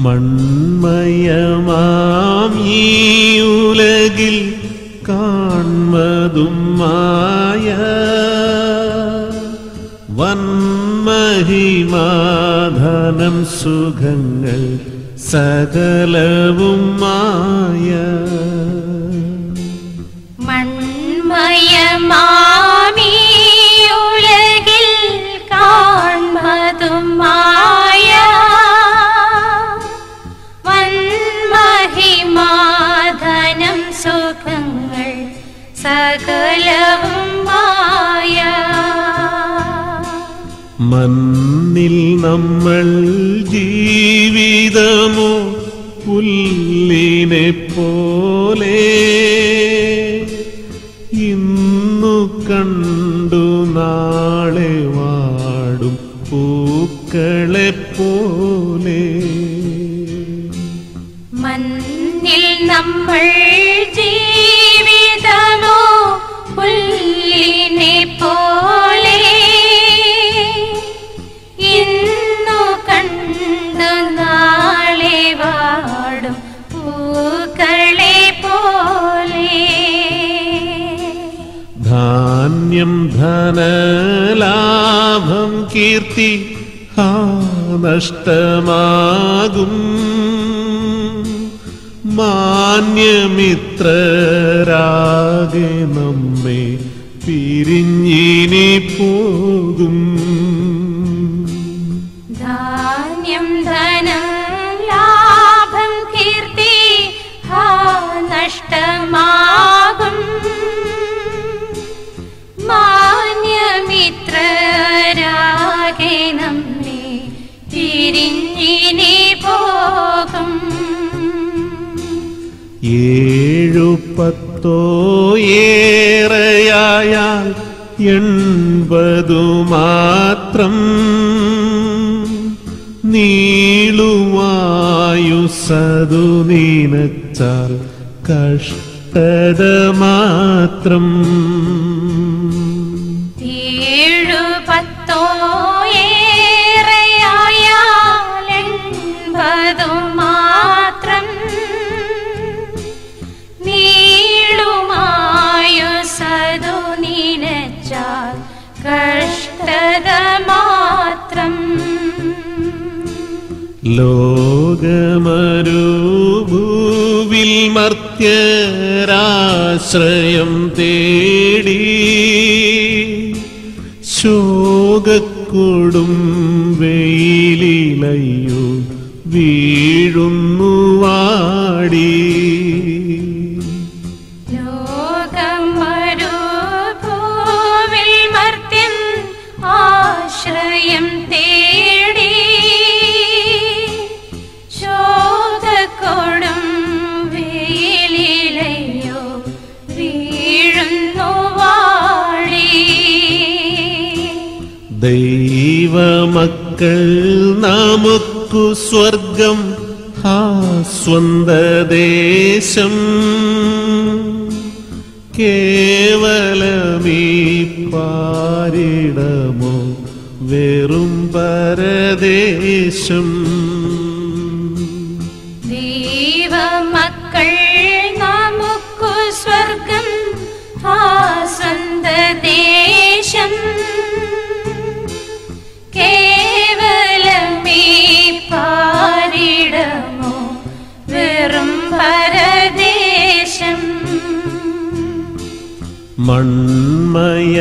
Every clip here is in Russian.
മൺമയമാം ഈ ഉലകിൽ കാൺമതും മായ വന്മഹിമാധനം സുഖങ്ങൾ സകലവും മായ മണ്ണിൽ നമ്മൾ ജീവിതമോ പുല്ലിനെ പോലെ ഇന്നു കണ്ടു നാളെ വാടും പൂക്കളെ പോലെ ധാന്യം ധനലാഭം കീർത്തി നഷ്ടമാകും. മാന്യമിത്രരാകെ നമ്മെ പിരിഞ്ഞിനി പോകും. പത്തോ ഏറെയായാൽ എൺപതു മാത്രം നീളുമായുസതു നീനച്ചാൽ കഷ്ടത മാത്രം ലോകമരുഭൂവിൽ മർത്യരാശ്രയം തേടി ശോകക്കൊടും വെയിലിലയ്യോ വീഴുന്നു स्वर्गम् हा स्वन्ददेशम् മൺമയമാം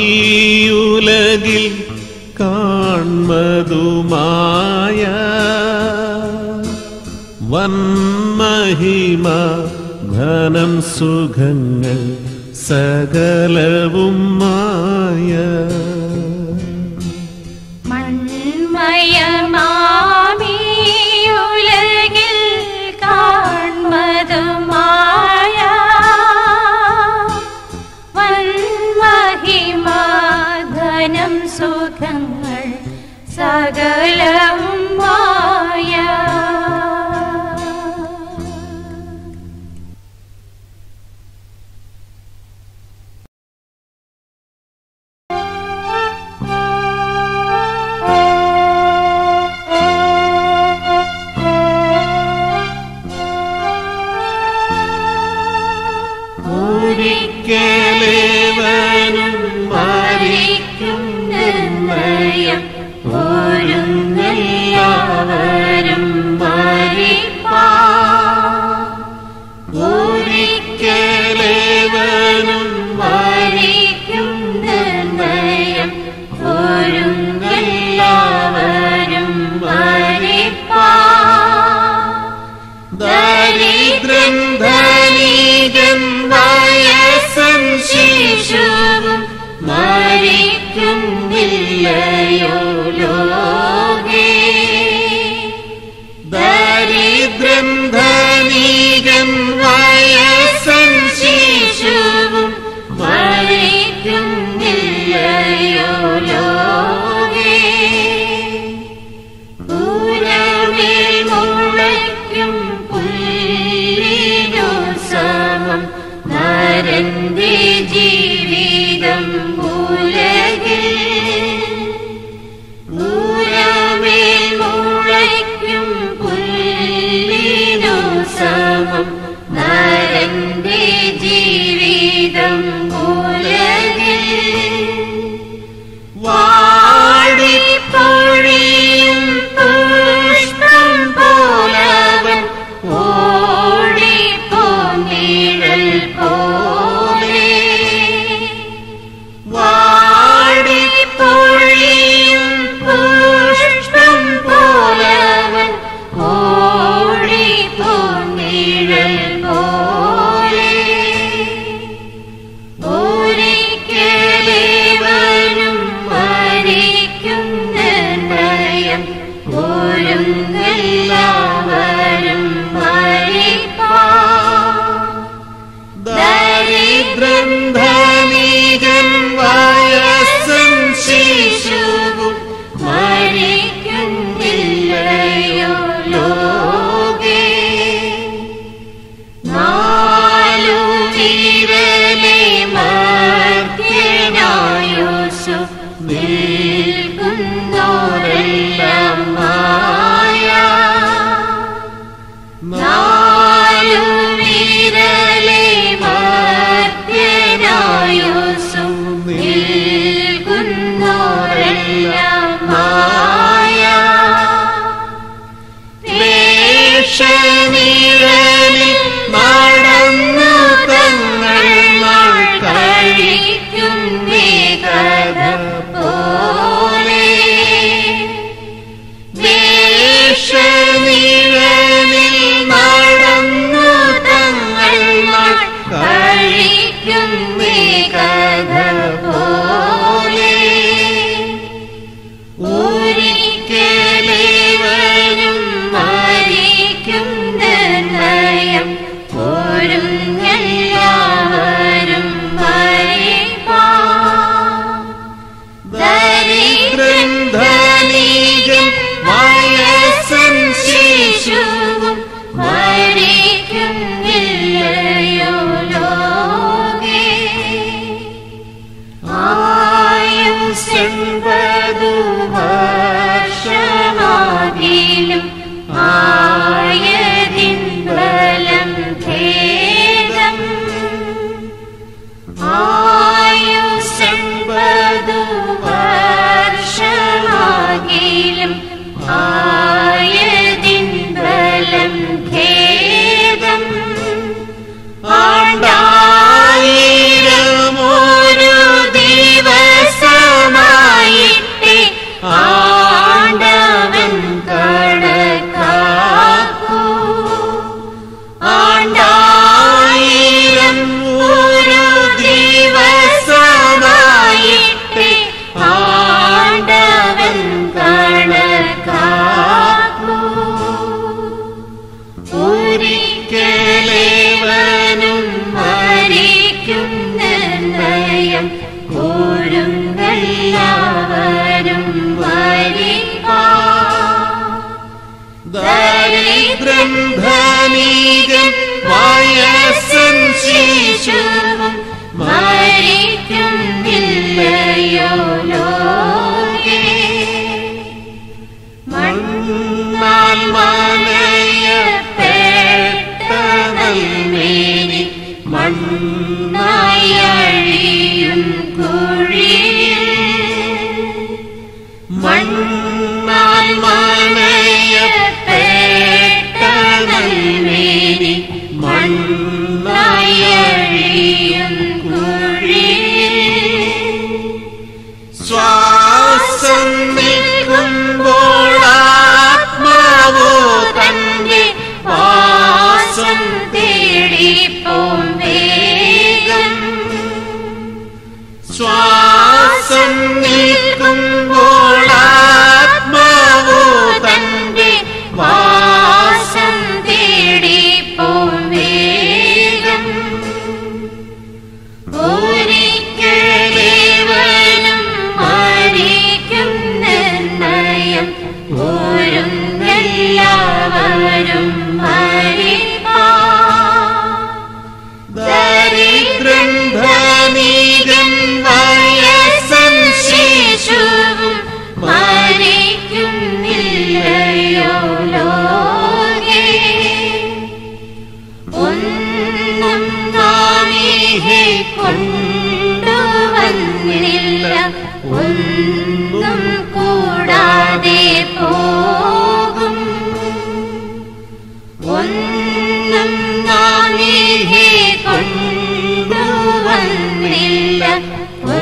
ഈ കാൺമതുമായ വന്മഹിമ ധനം സുഖങ്ങൾ സകലവും മായ Why?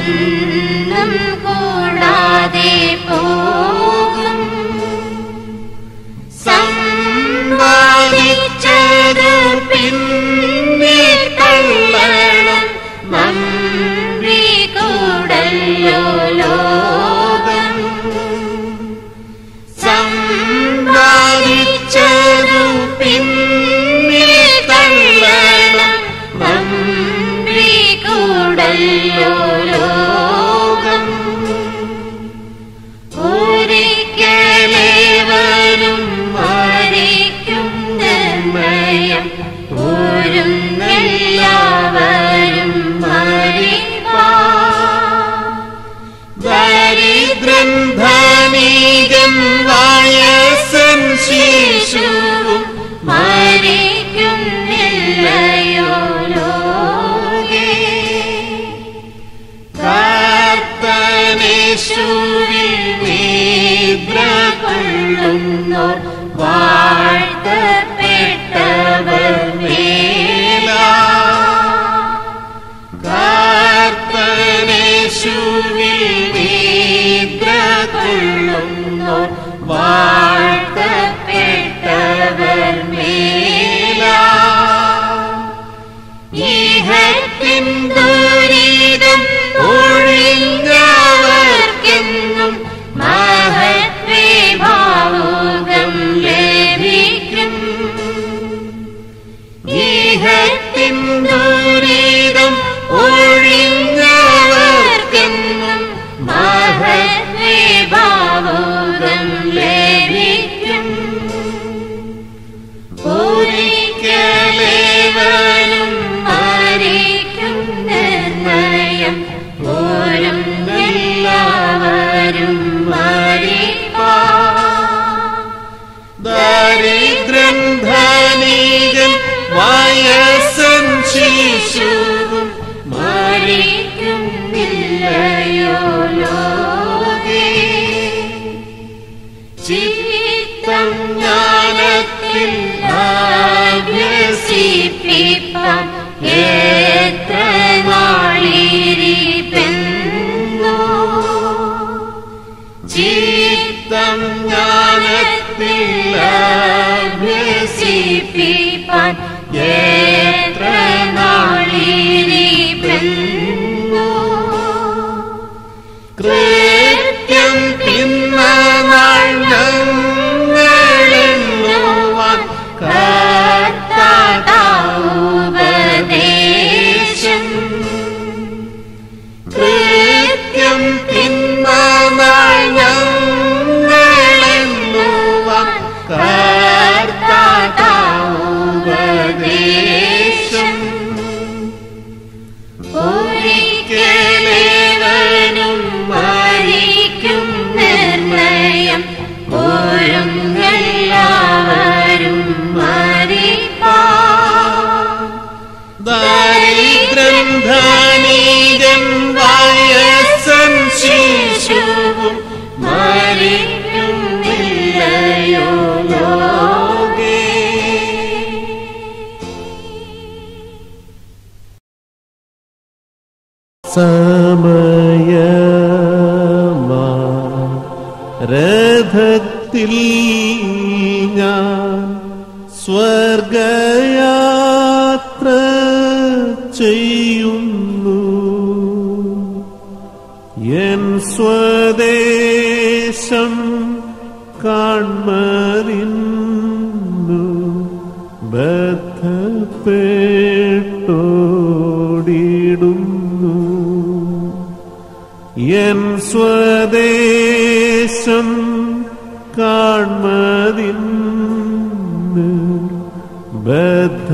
dünüm should ीतं ज्ञाने शिपि രഥത്തിൽ ഞാൻ സ്വർഗയാത്ര ചെയ്യുന്നു. എൻ സ്വദേശം കാൺമറി ബദ്ധപ്പെട്ടോടിടുന്നു. എൻ സ്വദേശം बद्ध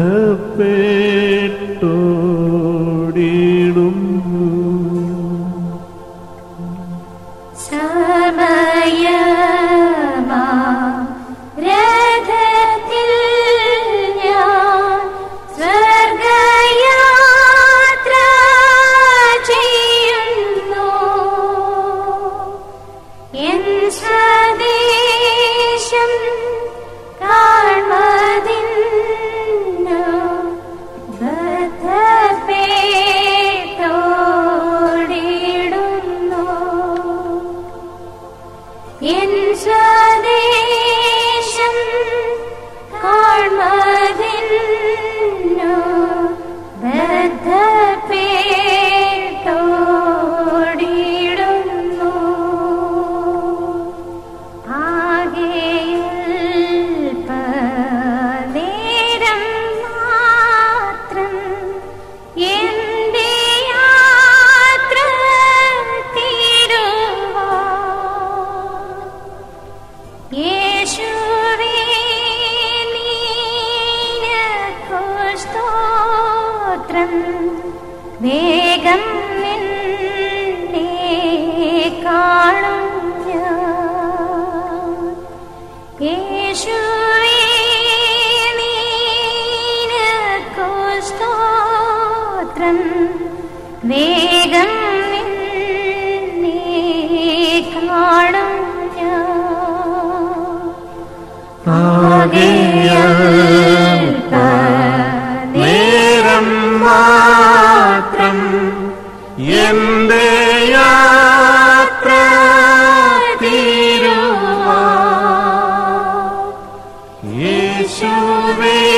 to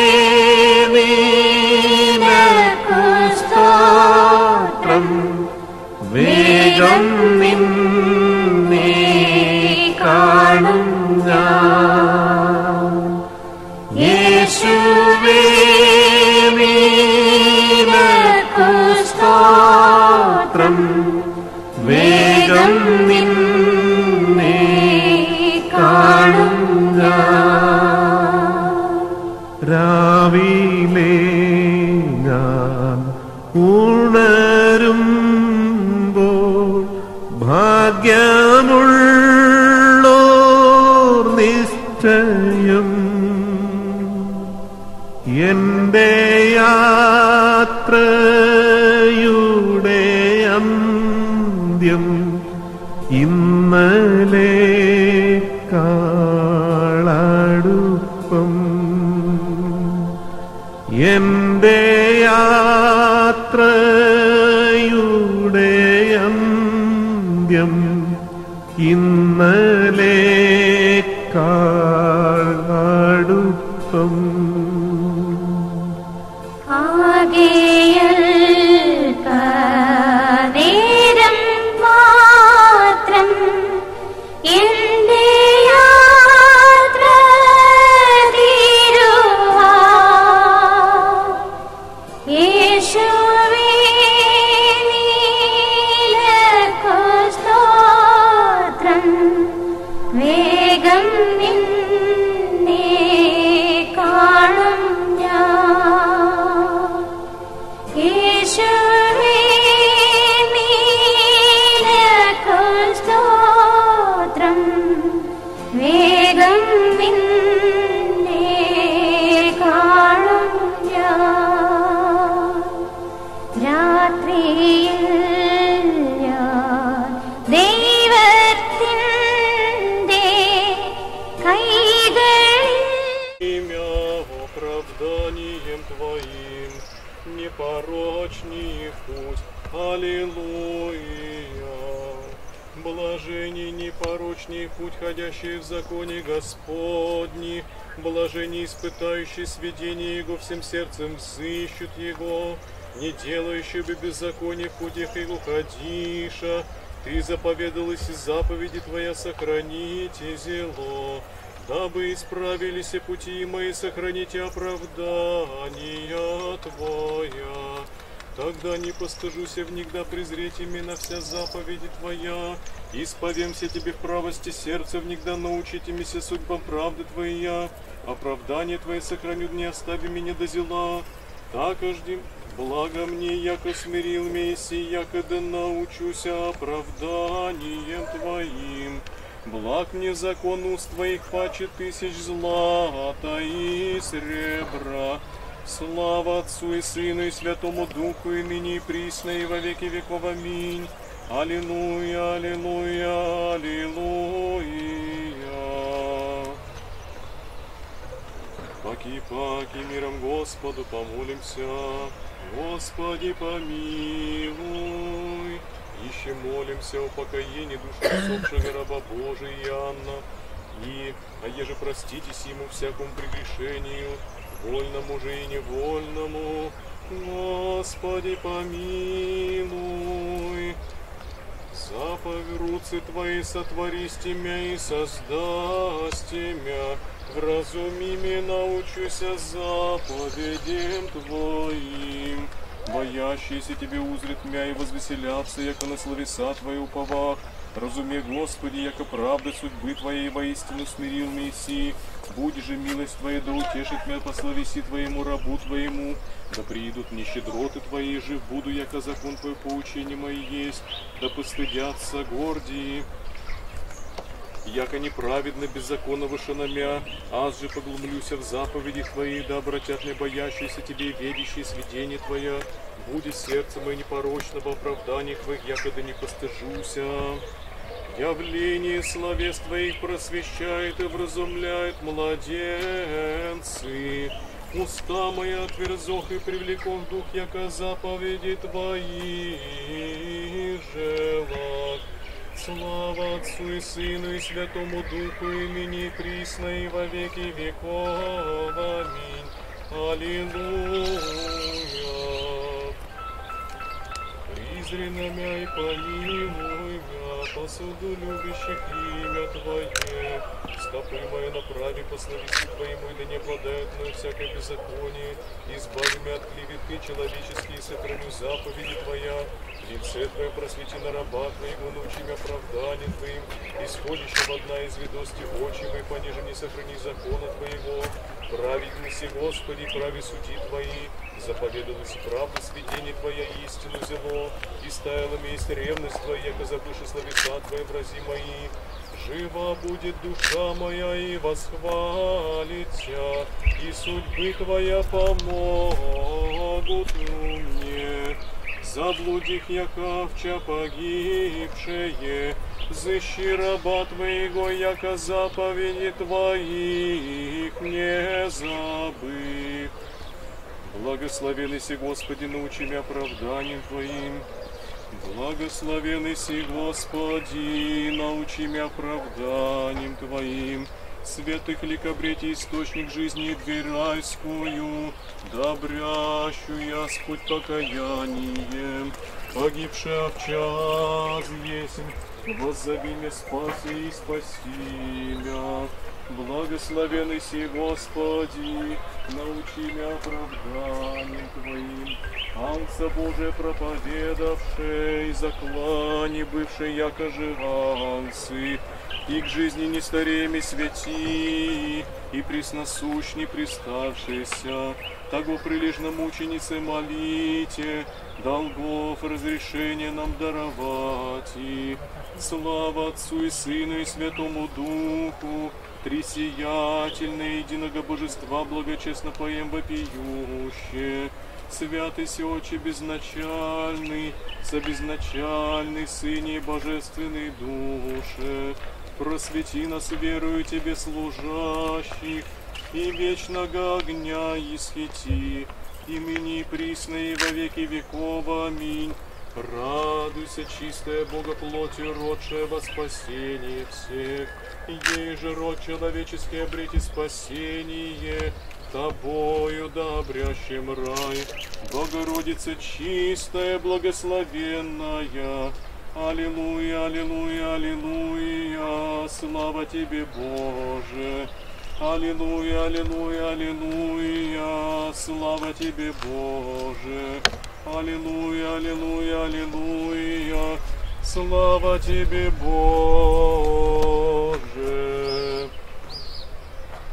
गे путь, ходящий в законе Господни. Блажени испытающие сведения Его всем сердцем взыщут Его. Не делающий бы беззаконие в путях Его ходиша. Ты заповедалась и заповеди Твоя сохраните зело. Дабы исправились и пути мои, сохранить оправдания Твоя. Тогда не постыжуся внегда презреть имена вся заповеди Твоя. Исповемся Тебе в правости сердца внегда научитимися судьбам правды Твоя. Оправдание Твое сохраню, не остави меня до зела. Так ажди, благо мне, яко смирил Месси, яко да научуся оправданием Твоим. Благ мне закон уст Твоих паче тысяч злата и сребра. Слава Отцу и Сыну и Святому Духу, и ныне и во веки веков. Аминь. Аллилуйя, аллилуйя, аллилуйя. Паки, паки, миром Господу помолимся. Господи, помилуй. Ищем, молимся о покоении души усопшего раба Божия Иоанна. И, а еже проститесь ему всякому прегрешению, вольному же и невольному, Господи, помилуй. Заповедь руцы Твои сотворись темя и создасть темя, вразуми меня, научуся заповедям Твоим. Боящиеся Тебе узрят мя и возвеселятся, яко на словеса Твои уповах. Разуме, Господи, яко правда судьбы Твоей воистину смирил Мессии. Будь же милость Твоя, да утешит меня по словеси Твоему рабу Твоему. Да приидут мне щедроты Твои, жив буду, яко закон Твой поучение мои есть. Да постыдятся гордии, яко неправедно беззаконно вышиномя, аз же поглумлюся в заповеди Твои, да обратят мне боящиеся Тебе и ведящие сведения Твоя. Будет сердце мое непорочно в оправданиях Твоих, якода не постыжуся. Явление словес Твоих просвещает и вразумляет младенцы. Уста мои отверзох и привлеком дух, яко заповеди Твои желак. Слава Отцу и Сыну и Святому Духу, и ныне и присно, во веки веков. Аминь. Аллилуйя. Призри на мя и помилуй мя, посуду любящих имя Твое. Стопы мои направи по словеси Твоему, и да не обладают мною всякое беззаконие. Избави меня от клеветы человеческие, и сохраню заповеди Твоя. Лице Твое просвети на раба Твоего, научи меня оправданием Твоим, исходящим одна из ведости очи мои, пониже не сохрани закона Твоего. Праведности, Господи, прави суди Твои, заповедалась правда сведение Твоя истину зело, и стаяла месть ревность Твоя, яко забывши словеса Твои врази мои. Жива будет душа моя и восхвалит и судьбы Твоя помогут мне. Заблудих яко овча погибшее, Зыщи раба Твоего, яко заповеди Твоих не забыв. Благословен Господи, научи меня оправданием Твоим. Благословен Господи, научи меня оправданием Твоим. Святых лик обрети источник жизни и дверь райскую, добрящую я спуть покаянием. Погибшая овча есмь, воззови меня спаси и спаси меня. Благословенный си, Господи, научи меня оправданием Твоим. Анца Божия проповедавший, заклани бывший, яко живанцы, и к жизни не стареми святи, и пресносущни приставшийся, того прилежно мученицы молите, долгов разрешение нам даровать. И слава Отцу и Сыну и Святому Духу, три сиятельные единого божества благочестно поем вопиюще. Святый Сиочи безначальный, собезначальный Сыне Божественной Душе, просвети нас верою Тебе служащих, и вечного огня исхити, имени и присно и во веки веков. Аминь. Радуйся, чистая Бога плотью, родшая во спасение всех. Ей же род человеческий обрети спасение, Тобою да обрящем рай. Богородица чистая, благословенная, Аллилуйя, аллилуйя, аллилуйя, слава Тебе, Боже. Аллилуйя, аллилуйя, аллилуйя, слава Тебе, Боже. Аллилуйя, аллилуйя, аллилуйя, слава Тебе, Боже.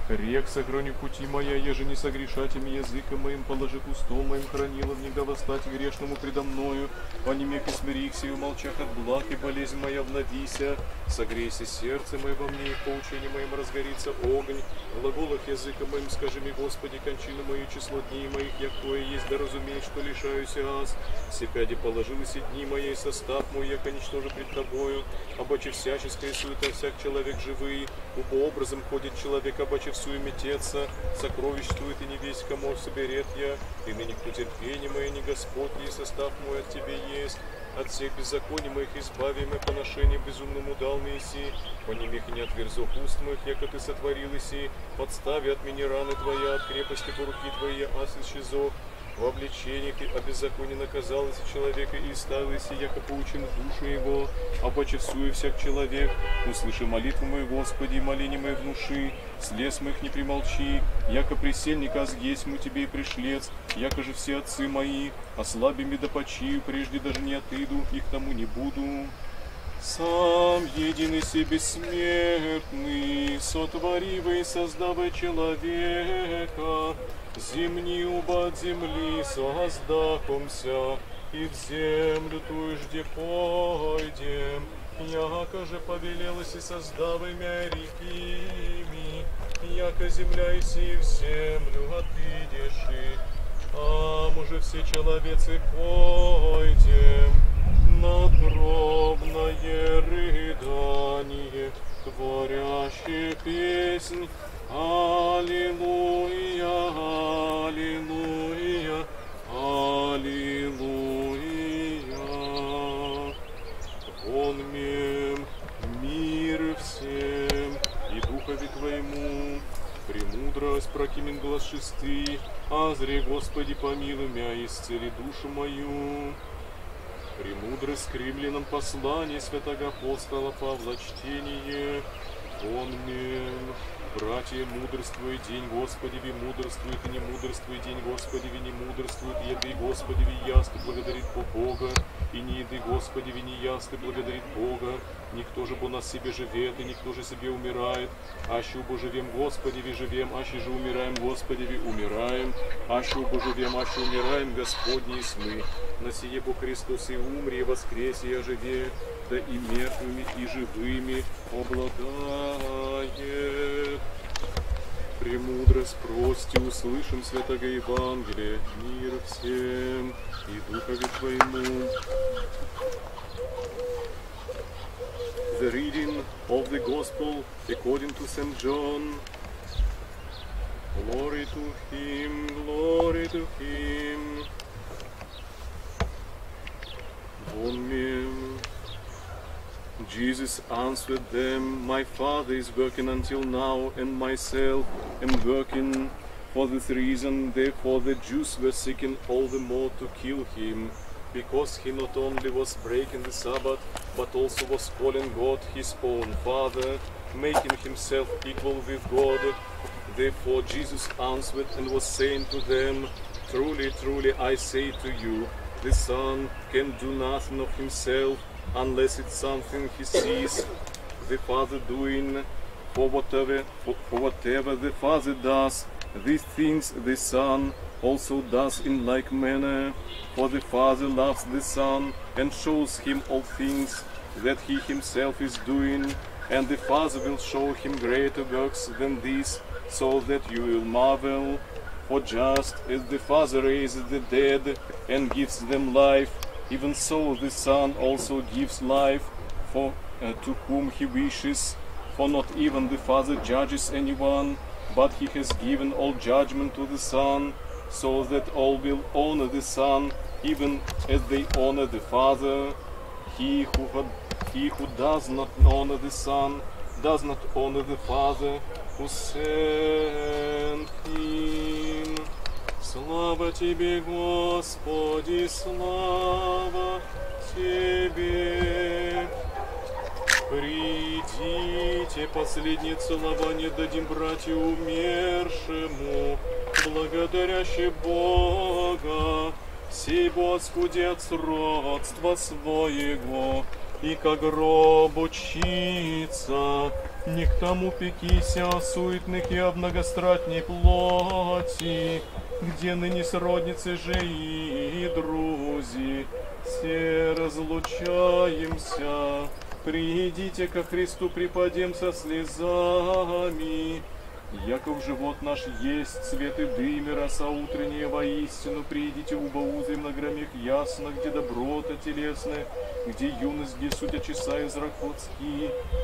Рек сохрани пути моя, еже не согрешать языком моим, положи кустом моим, хранила в него восстать грешному предо мною. Онемех и смирихся, и умолчах от благ, и болезнь моя обновися. Согрейся сердце мое во мне, и в поучении моим разгорится огонь. В глаголах языка моим скажи мне, Господи, кончину мою, число дней моих, якое есть, да разумеешь, что лишаюсь аз. Сепяди положились и дни мои, состав мой, яко ничтоже пред тобою. Обоче всяческая суета, всяк человек живый, убо образом ходит человек, обоче всю мететься, сокровиществует и не весь кому соберет я, и ныне кто терпение мое, не Господь, и состав мой от тебе есть. От всех беззаконий моих избави мы поношение безумному дал неси, по немех и не отверзох уст моих, яко ты сотворил иси, подстави от меня раны твоя, от крепости по руки твоей, ас исчезох, в обличениях и о беззаконии наказалось человека и ставилось, яко поучен в душу его, а почесуя всяк человек, услыши молитву мою, Господи, и моление мое внуши, слез моих не примолчи, яко присельника есть мы тебе и пришлец, яко же все отцы мои, ослабими да почию, прежде даже не отыду, их тому не буду. Сам единый себе бессмертный, сотворивый, создавай человека, Зимний убат земли создахомся, и в землю ту жде пойдем. Яко же повелелось и создавай мя рекими, яко земля и си в землю отыдешь, а може все человецы пойдем надгробное рыдание, творящее песнь Мир прокимен глаз шестый, азри, Господи, помилуй мя, исцели душу мою. Премудрость к римлянам послание святого апостола Павла чтение. Он мем, братья, мудрствуй день, Господи, ви мудрствует и не мудрствуй день, Господи, ви не мудрствует, еды, Господи, ви ясты благодарит по Бога, и не еды, Господи, ви не ясты благодарит Бога, никто же бо на себе живет, и никто же себе умирает, аще убо живем, Господи, ви живем, аще же умираем, Господи, ви умираем, аще убо живем, аще умираем, Господни мы. На сие Бог Христос и умри, и воскресе, и оживе, да и мертвыми, и живыми обладает. Премудрость прости, услышим святого Евангелия, мир всем и Духове Твоему. The reading of the Gospel according to St. John. Glory to Him, glory to Him. Amen. Jesus answered them, My Father is working until now, and myself am working. For this reason, therefore, the Jews were seeking all the more to kill him, because he not only was breaking the Sabbath, but also was calling God his own Father, making himself equal with God. Therefore, Jesus answered and was saying to them, Truly, truly, I say to you, the Son can do nothing of himself unless it's something he sees the Father doing. For whatever, for, for whatever the Father does, these things the Son also does in like manner. For the Father loves the Son and shows him all things that he himself is doing, and the Father will show him greater works than these, so that you will marvel. For just as the Father raises the dead and gives them life, even so the Son also gives life for uh, to whom he wishes. For not even the Father judges anyone, but he has given all judgment to the Son, so that all will honor the Son, even as they honor the Father. He who had, he who does not honor the Son does not honor the Father who sent him. Слава Тебе, Господи, слава Тебе. Придите, последнее целование дадим братью умершему, благодаряще Бога, сей Господец родства своего, и ко гробу чится, Не к тому пекися о суетных и о многостратней плоти, где ныне сродницы же и друзи, все разлучаемся. Придите ко Христу, припадем со слезами, Яков живот наш есть, свет и дыми, роса утренняя воистину, придите уба узрим на громих ясно, где доброта телесная, где юность, где суть очеса и зрак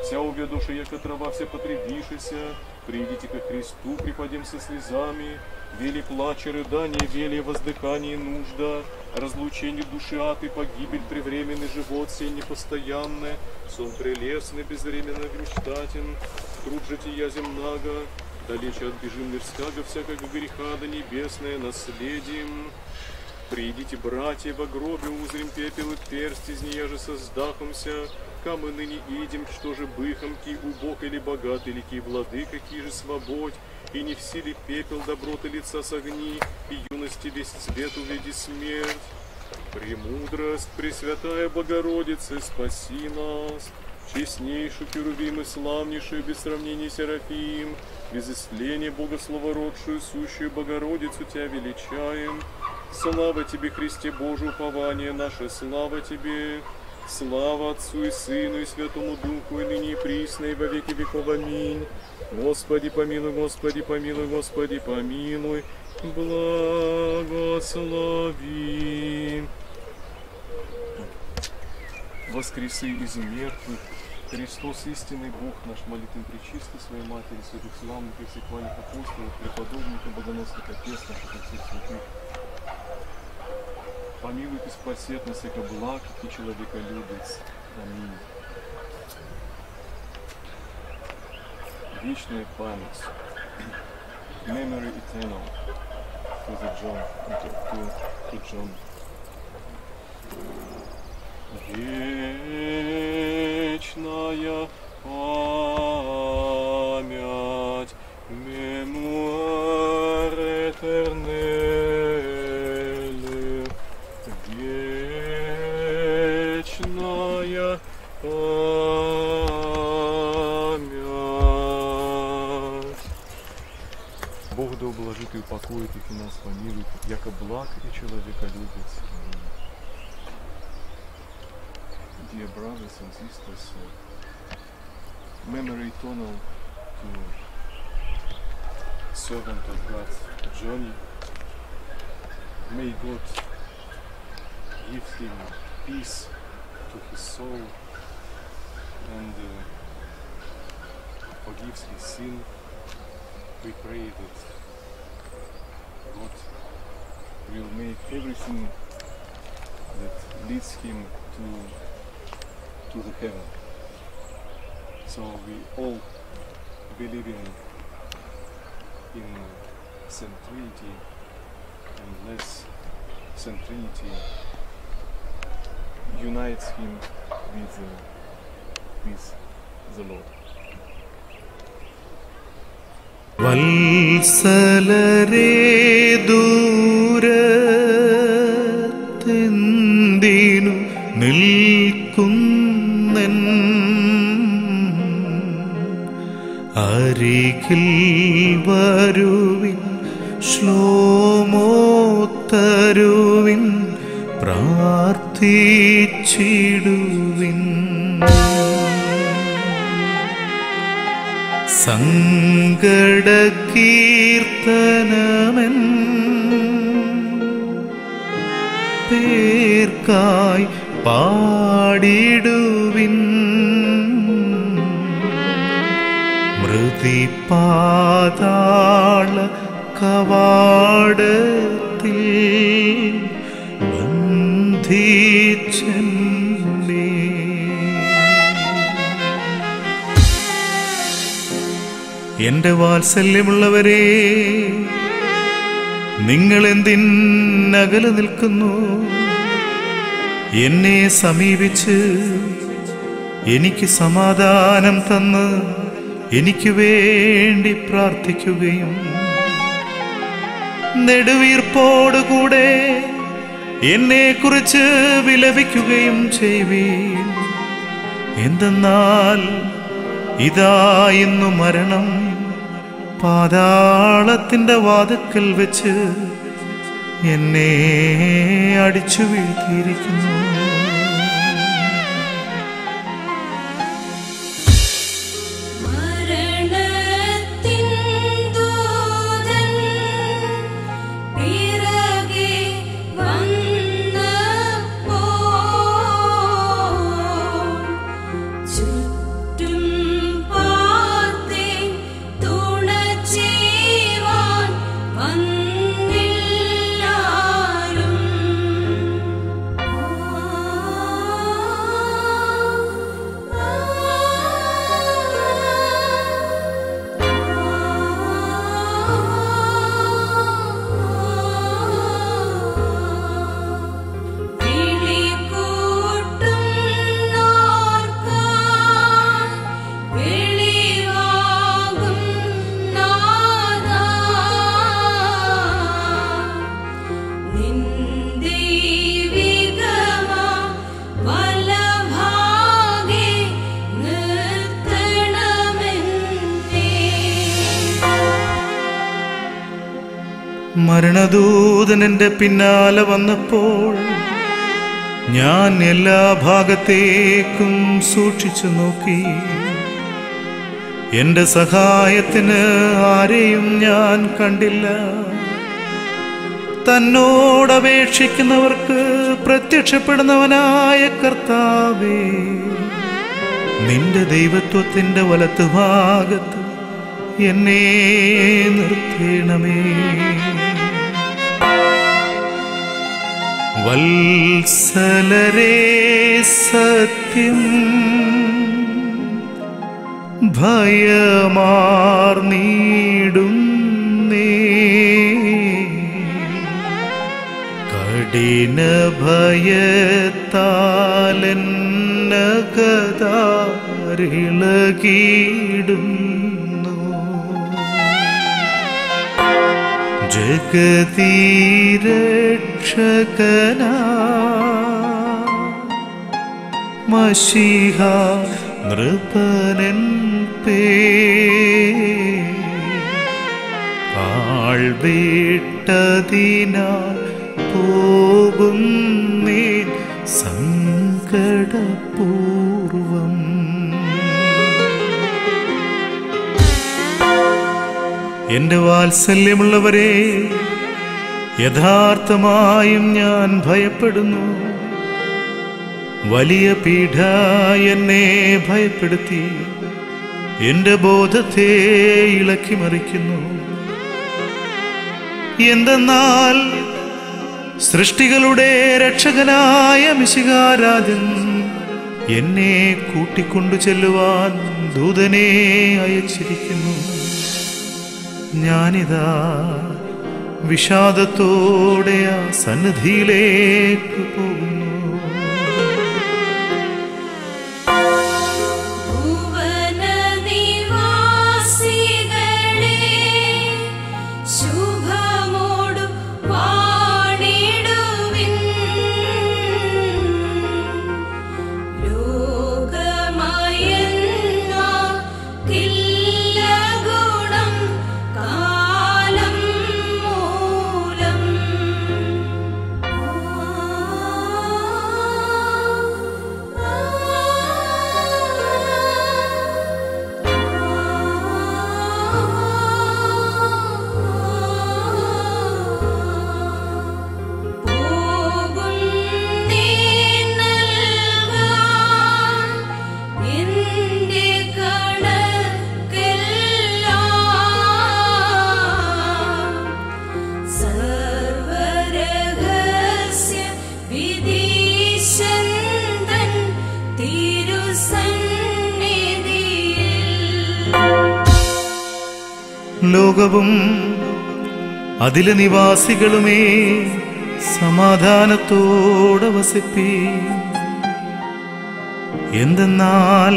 вся убе души, яко трава, вся потребишися, придите ко Христу, припадем со слезами, вели плач и рыдание, вели воздыхание нужда, разлучение души ад и погибель, превременный живот сей непостоянный, сон прелестный, безвременно мечтателен, труд жития земного, далече отбежим мирского всякого греха да небесное наследием. Придите, братья, во гробе узрим пепел и из нее же создахомся, ка мы ныне идем, что же быхом, ки убог или богат, или ки влады, какие же свободь, и не в силе пепел доброты лица согни, и юности весь цвет уведи смерть. Премудрость, Пресвятая Богородица, спаси нас, честнейшую Херувим и славнейшую без сравнения Серафим, без истления Богословородшую, сущую Богородицу Тебя величаем. Слава Тебе, Христе Божий, упование наше, слава Тебе. Слава Отцу и Сыну и Святому Духу, и ныне и присно, и во веки веков. Аминь. Господи, помилуй, Господи, помилуй, Господи, помилуй. Благослови. Воскресы из мертвых, Христос истинный Бог наш, молитвен пречистой своей Матери, святых славных и всех вальных апостолов, преподобных богоносных отец наших и святых. Помилуй и спаси от нас, яко благ и человеколюбец. Аминь. Вечная память. Memory eternal. To the John. To, to, John. Вечная память, мемуар этернеле, вечная память. Бог да ублажит и упокоит их и нас помилует, яко благ и человеколюбец. Аминь. Dear brothers and sisters, uh, memory tunnel to servant of God, Johnny. May God give him peace to his soul and uh, forgives his sin. We pray that God will make everything that leads him to to the heaven. So we all believe in in Saint Trinity and less Saint Trinity unites him with uh, with the Lord. വത്സലരേ അരികിൽ വരുവിൻ ശ്ലോമോത്തരുവിൻ പ്രാർത്ഥിച്ചിടുവിൻ. സങ്കട കീർത്തനമൻ പേർക്കായി പാടിടുവിൻ. മൃതിപാതാള കവാടത്തിൽ ബന്ധിച്ചെന്നേ എന്റെ വാത്സല്യമുള്ളവരെ നിങ്ങൾ എന്തിനകലെ നിൽക്കുന്നു? എന്നെ സമീപിച്ച് എനിക്ക് സമാധാനം തന്ന് എനിക്ക് വേണ്ടി പ്രാർത്ഥിക്കുകയും നെടുവീർപ്പോടുകൂടെ എന്നെ കുറിച്ച് വിലപിക്കുകയും ചെയ്യുവീൻ. എന്തെന്നാൽ ഇതാ ഇന്നു മരണം. പാതാളത്തിന്റെ വാതുക്കൽ വെച്ച് എന്നെ അടിച്ചു വീഴ്ത്തിയിരിക്കുന്നു. എന്റെ പിന്നാലെ വന്നപ്പോൾ ഞാൻ എല്ലാ ഭാഗത്തേക്കും സൂക്ഷിച്ചു നോക്കി. എന്റെ സഹായത്തിന് ആരെയും ഞാൻ കണ്ടില്ല. തന്നോടപേക്ഷിക്കുന്നവർക്ക് പ്രത്യക്ഷപ്പെടുന്നവനായ കർത്താവേ നിന്റെ ദൈവത്വത്തിന്റെ വലത്തുഭാഗത്ത് എന്നെ നിർത്തേണമേ. വത്സലരേ സത്യം. ഭയമാർന്നീടുന്നേ കഠിന ഭയത്താലെന്നകതാരിളകിടുന്നു ജഗതീരക്ഷകനാ മഷിഹ നൃപനൻ പേ. ആൾവിട്ടതിനാൽ പോകുന്നേ സങ്കടപൂർവം. എന്റെ വാത്സല്യമുള്ളവരെ യഥാർത്ഥമായും ഞാൻ ഭയപ്പെടുന്നു. വലിയ പീഠ എന്നെ ഭയപ്പെടുത്തി. എന്റെ ബോധത്തെ ഇളക്കി മറിക്കുന്നു. എന്തെന്നാൽ സൃഷ്ടികളുടെ രക്ഷകനായ മിശികാരാജൻ എന്നെ കൂട്ടിക്കൊണ്ടു ചെല്ലുവാൻ ദൂതനെ അയച്ചിരിക്കുന്നു. ഞാനിതാ വിഷാദത്തോടെ ആ സന്നിധിയിലേക്ക് പോകുന്നു അതിലെ നിവാസികളുമേ സമാധാനത്തോടെ വസിപ്പി. എന്തെന്നാൽ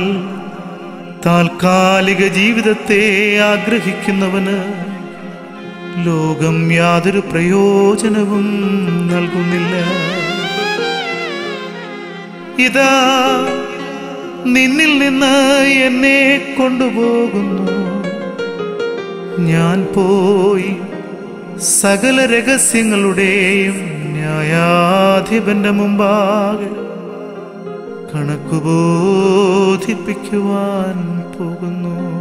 താൽക്കാലിക ജീവിതത്തെ ആഗ്രഹിക്കുന്നവന് ലോകം യാതൊരു പ്രയോജനവും നൽകുന്നില്ല. ഇതാ നിന്നിൽ നിന്ന് എന്നെ കൊണ്ടുപോകുന്നു. ഞാൻ പോയി സകല രഹസ്യങ്ങളുടെയും ന്യായാധിപന്റെ മുമ്പാകെ കണക്കുബോധിപ്പിക്കുവാൻ പോകുന്നു.